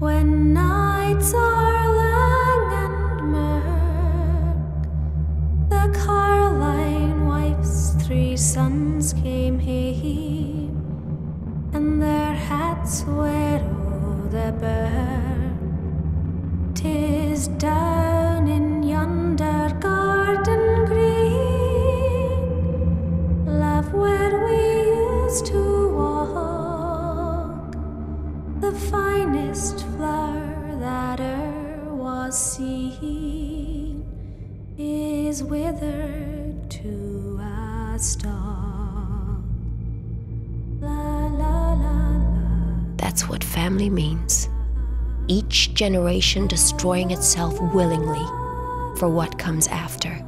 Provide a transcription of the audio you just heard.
When nights are long and murk, the Caroline wife's three sons came home, and their hats were all the bare. Tis dark. Finest flower that e'er was seen is withered to a stalk. La la la. That's what family means. Each generation destroying itself willingly for what comes after.